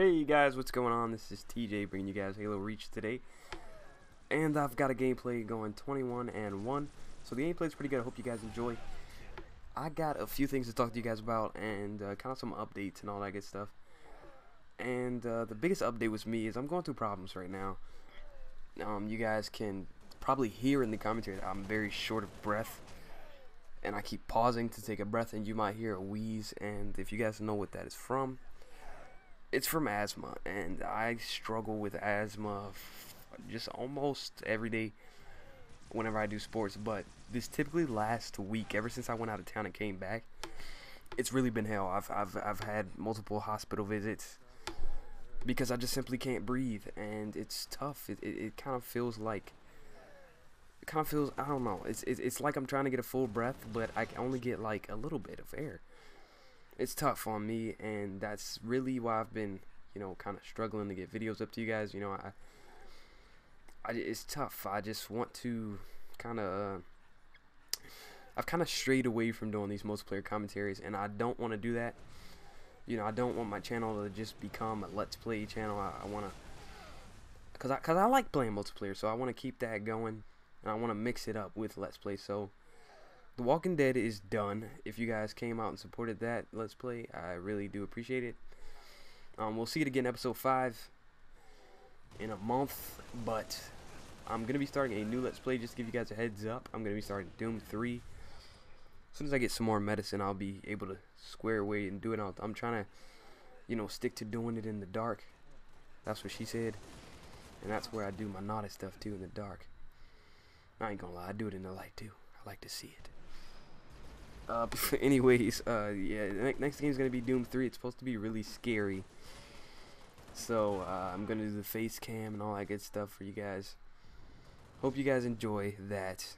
Hey guys, what's going on? This is TJ bringing you guys Halo Reach today. And I've got a gameplay going 21 and 1. So the gameplay's pretty good. I hope you guys enjoy. I got a few things to talk to you guys about and uh, kind of some updates and all that good stuff. And uh, the biggest update with me is I'm going through problems right now. Um, you guys can probably hear in the commentary that I'm very short of breath. And I keep pausing to take a breath and you might hear a wheeze. And if you guys know what that is from, it's from asthma, and I struggle with asthma just almost every day whenever I do sports. But this typically last week, ever since I went out of town and came back, it's really been hell. I've I've I've had multiple hospital visits because I just simply can't breathe, and it's tough. It it, it kind of feels like it kind of feels I don't know. It's, it's it's like I'm trying to get a full breath, but I can only get like a little bit of air it's tough on me, and that's really why I've been, you know, kind of struggling to get videos up to you guys. You know, I, I it's tough. I just want to kind of. Uh, I've kind of strayed away from doing these multiplayer commentaries, and I don't want to do that. You know, I don't want my channel to just become a Let's Play channel. I, I want to, cause I, cause I like playing multiplayer, so I want to keep that going, and I want to mix it up with Let's Play. So, the Walking Dead is done. If you guys came out and supported that Let's Play, I really do appreciate it. Um, we'll see it again, episode 5, in a month, but I'm going to be starting a new Let's Play just to give you guys a heads up. I'm going to be starting Doom 3. As soon as I get some more medicine, I'll be able to square away and do it. Out. I'm trying to, you know, stick to doing it in the dark. That's what she said. And that's where I do my naughty stuff, too, in the dark. I ain't gonna lie, I do it in the light, too. I like to see it. Uh, anyways, uh, yeah, next game is gonna be Doom 3. It's supposed to be really scary. So uh, I'm gonna do the face cam and all that good stuff for you guys. Hope you guys enjoy that.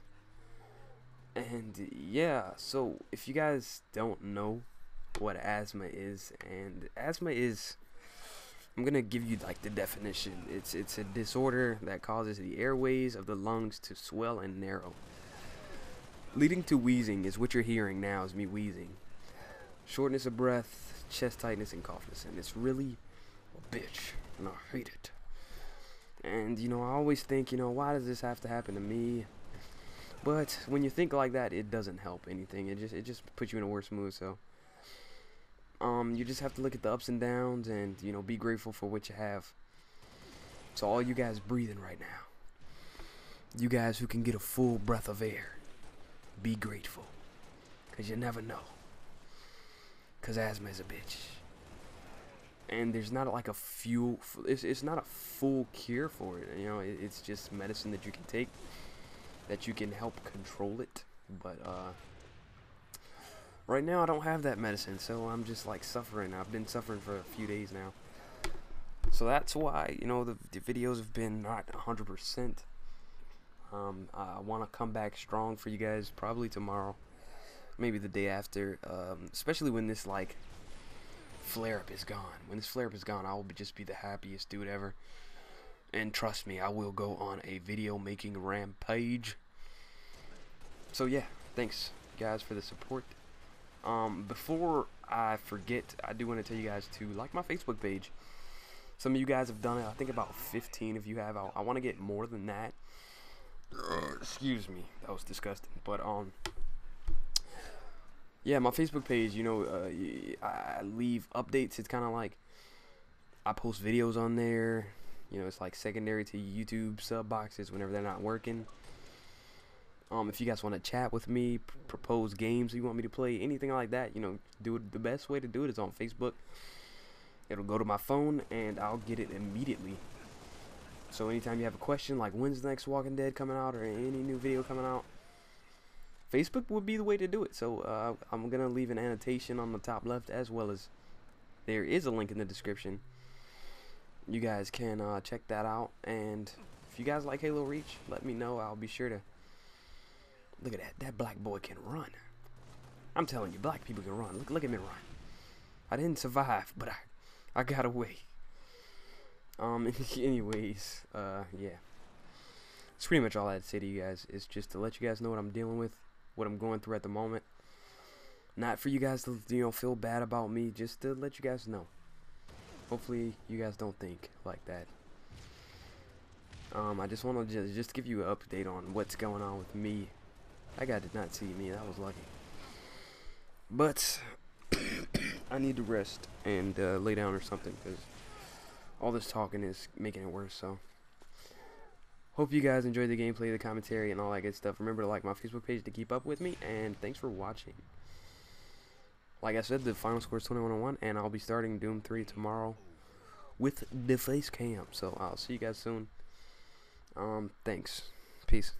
And yeah, so if you guys don't know what asthma is, and asthma is, I'm gonna give you like the definition. It's it's a disorder that causes the airways of the lungs to swell and narrow. Leading to wheezing is what you're hearing now is me wheezing. Shortness of breath, chest tightness, and coughness. And it's really a bitch. And I hate it. And, you know, I always think, you know, why does this have to happen to me? But when you think like that, it doesn't help anything. It just it just puts you in a worse mood. So, um, you just have to look at the ups and downs, and you know, be grateful for what you have. So all you guys breathing right now, you guys who can get a full breath of air, be grateful. Because you never know. Because asthma is a bitch. And there's not like a fuel, it's, it's not a full cure for it. You know, it, it's just medicine that you can take that you can help control it. But, uh, right now I don't have that medicine, so I'm just like suffering. I've been suffering for a few days now. So that's why, you know, the, the videos have been not 100%. Um, I want to come back strong for you guys probably tomorrow, maybe the day after. Um, especially when this like flare up is gone. When this flare up is gone, I will be, just be the happiest dude ever. And trust me, I will go on a video making rampage. So yeah, thanks guys for the support. Um, before I forget, I do want to tell you guys to like my Facebook page. Some of you guys have done it. I think about 15 if you have. I, I want to get more than that excuse me, that was disgusting. But um, yeah, my Facebook page, you know, uh, I leave updates. It's kind of like I post videos on there. You know, it's like secondary to YouTube sub boxes whenever they're not working. Um, if you guys want to chat with me, propose games you want me to play, anything like that, you know, do it. The best way to do it is on Facebook. It'll go to my phone and I'll get it immediately. So anytime you have a question like when's the next Walking Dead coming out or any new video coming out, Facebook would be the way to do it. So uh, I'm gonna leave an annotation on the top left as well as there is a link in the description. You guys can uh, check that out, and if you guys like Halo Reach, let me know. I'll be sure to. Look at that. That black boy can run. I'm telling you, black people can run. Look, look at me run. I didn't survive, but I, I got away. Um, anyways, uh, yeah. That's pretty much all I had to say to you guys. Is just to let you guys know what I'm dealing with, what I'm going through at the moment. Not for you guys to, you know, feel bad about me, just to let you guys know. hopefully you guys don't think like that. Um, I just want to just, just give you an update on what's going on with me. That guy did not see me. That was lucky. But I need to rest and uh, lay down or something because all this talking is making it worse. So hope you guys enjoyed the gameplay, the commentary, and all that good stuff. Remember to like my Facebook page to keep up with me, and thanks for watching. Like I said, the final score is 21-1, and I'll be starting Doom 3 tomorrow with the face cam. So I'll see you guys soon. Um, thanks. Peace.